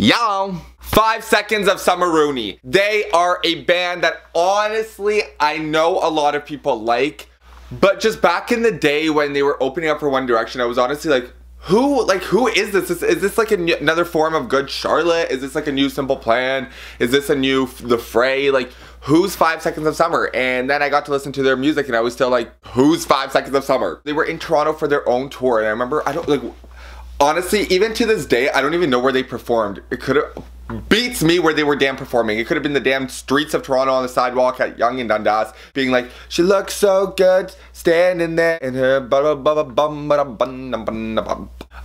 Yo! Five Seconds of Summer Rooney. They are a band that honestly I know a lot of people like, but just back in the day when they were opening up for One Direction, I was honestly like, who like who is this? Is, is this like a, another form of Good Charlotte? Is this like a new Simple Plan? Is this a new The Fray? Like who's Five Seconds of Summer? And then I got to listen to their music and I was still like, who's Five Seconds of Summer? They were in Toronto for their own tour and I remember I don't like honestly, even to this day, I don't even know where they performed. It could have beats me where they were damn performing. It could have been the damn streets of Toronto on the sidewalk at Yonge and Dundas, being like, she looks so good standing there in her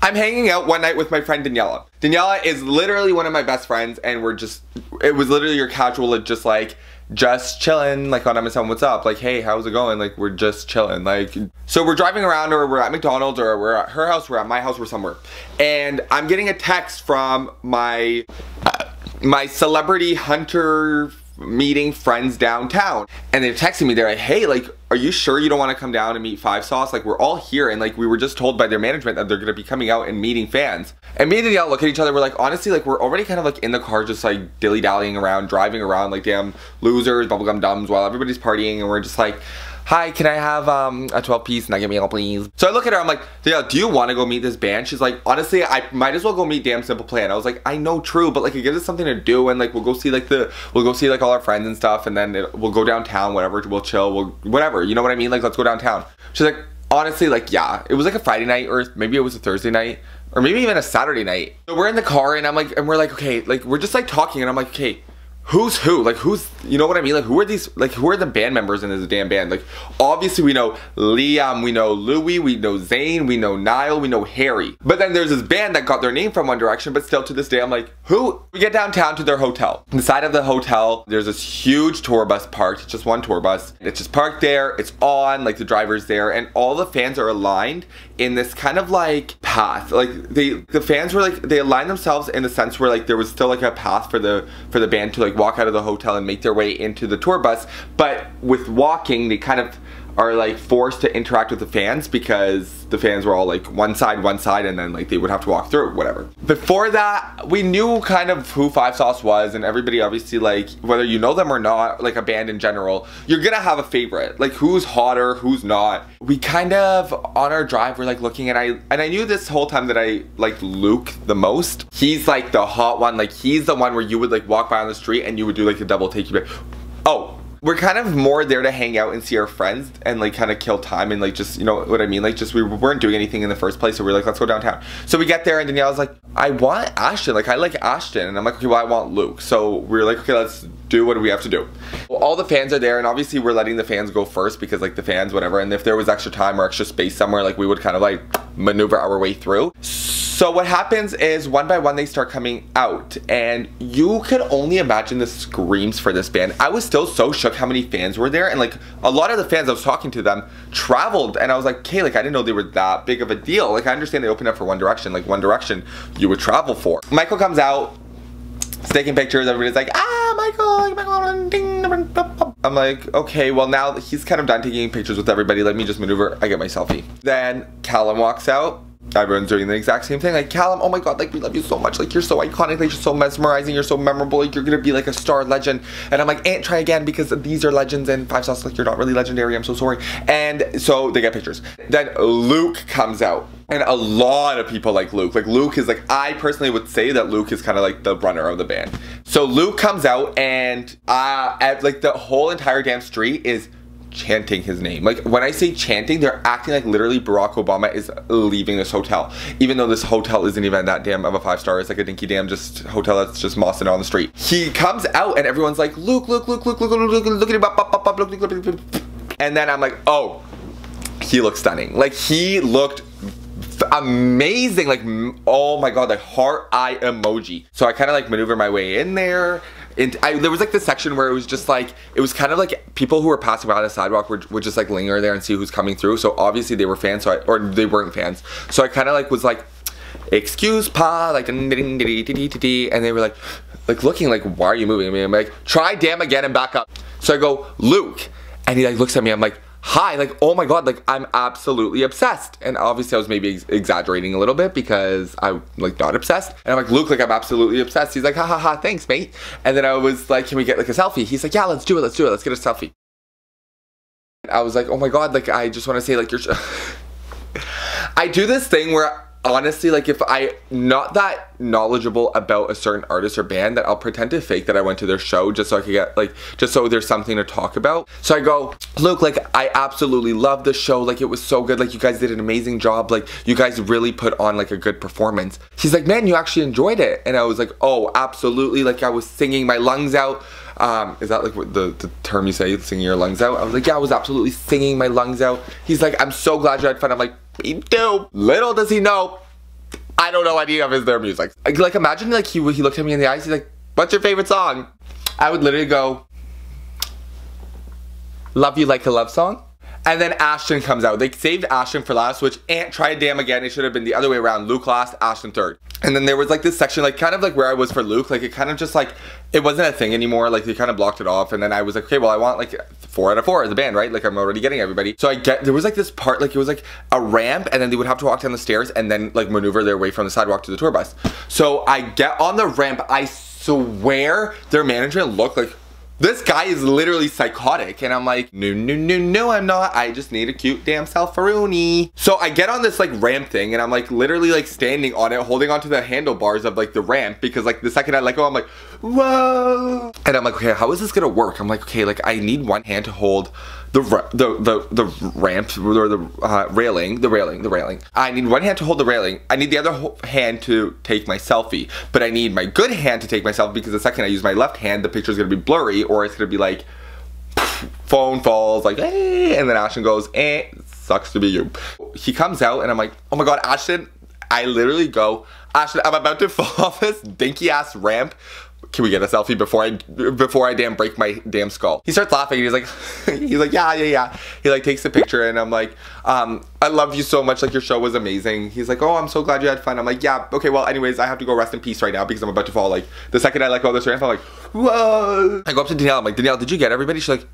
I'm hanging out one night with my friend Daniela. Daniela is literally one of my best friends, and we're just, it was literally your casual, just like, just chilling, like on MSN, what's up? Like, hey, how's it going? Like, we're just chilling. Like, so we're driving around or we're at McDonald's or we're at her house, we're at my house, we're somewhere. And I'm getting a text from my, uh, my celebrity hunter meeting friends downtown. And they're texting me, they're like, hey, like, are you sure you don't want to come down and meet Five Sauce? Like, we're all here, and like, we were just told by their management that they're gonna be coming out and meeting fans. And me and Danielle look at each other, we're like, honestly, like, we're already kind of like in the car, just like dilly dallying around, driving around like damn losers, bubblegum dumbs, while everybody's partying, and we're just like, hi, can I have um, a 12 piece nugget meal, please? So I look at her, I'm like, yeah, do you want to go meet this band? She's like, honestly, I might as well go meet Damn Simple Plan. I was like, I know, true, but like it gives us something to do and like we'll go see like the, we'll go see like all our friends and stuff and then it, we'll go downtown, whatever, we'll chill, we'll, whatever, you know what I mean? Like, let's go downtown. She's like, honestly, like, yeah, it was like a Friday night or maybe it was a Thursday night or maybe even a Saturday night. So we're in the car and I'm like, and we're like, okay, like we're just like talking and I'm like, okay, who's who? Like who's you know what I mean? Like who are these like who are the band members in this damn band? Like obviously we know Liam, we know Louis, we know Zayn, we know Niall, we know Harry. But then there's this band that got their name from One Direction, but still to this day I'm like, who? We get downtown to their hotel. Inside of the hotel, there's this huge tour bus parked, it's just one tour bus. It's just parked there, it's on, like the driver's there, and all the fans are aligned in this kind of like path. Like they the fans were like they aligned themselves in the sense where like there was still like a path for the for the band to like walk out of the hotel and make their way into the tour bus. But with walking, they kind of are like forced to interact with the fans because the fans were all like one side, one side, and then like they would have to walk through whatever. Before that, we knew kind of who Five Sauce was, and everybody obviously like whether you know them or not, like a band in general, you're gonna have a favorite. Like who's hotter, who's not. We kind of on our drive we're like looking and I and I knew this whole time that I like Luke the most. He's like the hot one, like he's the one where you would like walk by on the street and you would do like a double take. you'd be like, oh we're kind of more there to hang out and see our friends and like kind of kill time and like just you know what I mean? Like just we weren't doing anything in the first place so we are like let's go downtown. So we get there and Danielle's like I want Ashton. Like I like Ashton. And I'm like okay well I want Luke. So we are like okay let's do what do we have to do. Well, all the fans are there and obviously we're letting the fans go first because like the fans whatever. And if there was extra time or extra space somewhere like we would kind of like maneuver our way through. so what happens is one by one they start coming out and you could only imagine the screams for this band. I was still so shook how many fans were there and like a lot of the fans I was talking to them traveled and I was like, okay, like I didn't know they were that big of a deal. Like I understand they opened up for One Direction, like One Direction you would travel for. Michael comes out, taking pictures, everybody's like, ah, Michael, I'm like, okay, well now he's kind of done taking pictures with everybody, let me just maneuver, I get my selfie. Then Calum walks out, everyone's doing the exact same thing. Like, Calum, oh my god, like, we love you so much. Like, you're so iconic. Like, you're so mesmerizing. You're so memorable. Like, you're gonna be like a star legend. And I'm like, Aunt, try again because these are legends and Five Sauce, like, you're not really legendary. I'm so sorry. And so they get pictures. Then Luke comes out. And a lot of people like Luke. Like, Luke is like, I personally would say that Luke is kind of like the runner of the band. So Luke comes out and, uh, at, like, the whole entire damn street is chanting his name. Like when I say chanting, they're acting like literally Barack Obama is leaving this hotel. Even though this hotel isn't even that damn of a five star. It's like a dinky damn just hotel that's just mossing on the street. He comes out and everyone's like, Luke, look, look, look, look, look, look, look, look, look, look, look, and then I'm like, oh, he looks stunning. Like he looked amazing like oh my god the heart eye emoji so i kind of like maneuver my way in there and I, there was like this section where it was just like it was kind of like people who were passing by on the sidewalk would, would just like linger there and see who's coming through. So obviously they were fans so I, or they weren't fans. So i kind of like was like excuse pa like and they were like like looking like why are you moving I mean, i'm like try damn again and back up. So i go luke and he like looks at me. I'm like hi, like, oh my god, like, I'm absolutely obsessed. And obviously I was maybe ex exaggerating a little bit because I'm like not obsessed. And I'm like, Luke, like, I'm absolutely obsessed. He's like, ha ha ha, thanks, mate. And then I was like, can we get like a selfie? He's like, yeah, let's do it, let's do it, let's get a selfie. I was like, oh my god, like, I just want to say, like, you're. I do this thing where honestly, like if I not that knowledgeable about a certain artist or band that I'll pretend to fake that I went to their show just so I could get like just so there's something to talk about. So I go, look, like I absolutely love the show. Like it was so good. Like you guys did an amazing job. Like you guys really put on like a good performance. He's like, man, you actually enjoyed it. And I was like, oh, absolutely. Like I was singing my lungs out. Um, is that like what the, the term you say, singing your lungs out? I was like, yeah, I was absolutely singing my lungs out. He's like, I'm so glad you had fun. I'm like, me too. Little does he know, I don't know any of his their music. Like, like imagine like he he looked at me in the eyes. He's like, "What's your favorite song?" I would literally go, "Love You Like a Love Song." And then Ashton comes out. They saved Ashton for last, which Ant tried damn again. It should have been the other way around. Luke last, Ashton third. And then there was like this section, like kind of like where I was for Luke. Like it kind of just like, it wasn't a thing anymore. Like they kind of blocked it off. And then I was like, okay, well, I want like four out of four as a band, right? Like I'm already getting everybody. So I get, there was like this part, like it was like a ramp and then they would have to walk down the stairs and then like maneuver their way from the sidewalk to the tour bus. So I get on the ramp. I swear their management looked like this guy is literally psychotic and I'm like, no, no, no, no, I'm not. I just need a cute damn Salfaroni. So I get on this like ramp thing and I'm like literally like standing on it, holding onto the handlebars of like the ramp because like the second I let go, I'm like, whoa. And I'm like, okay, how is this gonna work? I'm like, okay, like I need one hand to hold the the the, the ramp or the uh, railing, the railing, the railing. I need one hand to hold the railing. I need the other hand to take my selfie. But I need my good hand to take my selfie because the second I use my left hand, the picture is gonna be blurry or it's gonna be like phone falls like hey, and then Ashton goes eh sucks to be you. He comes out and I'm like oh my god Ashton. I literally go Ashton I'm about to fall off this dinky ass ramp can we get a selfie before I before I damn break my damn skull? He starts laughing. He's like, he's like, yeah, yeah, yeah. He like takes a picture, and I'm like, um, I love you so much. Like your show was amazing. He's like, oh, I'm so glad you had fun. I'm like, yeah, okay. Well, anyways, I have to go rest in peace right now because I'm about to fall. Like the second I let go of this ramp, I'm like, whoa. I go up to Danielle. I'm like, Danielle, did you get everybody? She's like,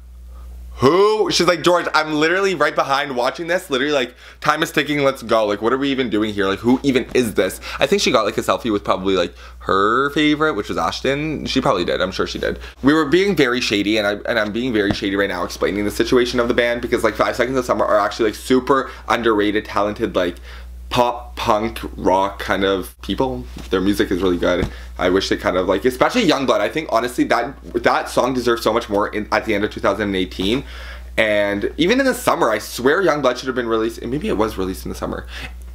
who? She's like, George, I'm literally right behind watching this. Literally, like, time is ticking, let's go. Like, what are we even doing here? Like, who even is this? I think she got like a selfie with probably like her favorite, which was Ashton. She probably did, I'm sure she did. We were being very shady, and, I, and I'm being very shady right now explaining the situation of the band because like Five Seconds of Summer are actually like super underrated, talented, like pop punk rock kind of people. Their music is really good. I wish they kind of like especially youngblood. I think honestly that that song deserves so much more in, at the end of 2018 and even in the summer i swear youngblood should have been released and maybe it was released in the summer.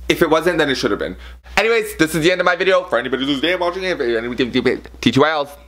If it wasn't then it should have been. Anyways this is the end of my video. For anybody who's damn watching it TTYLs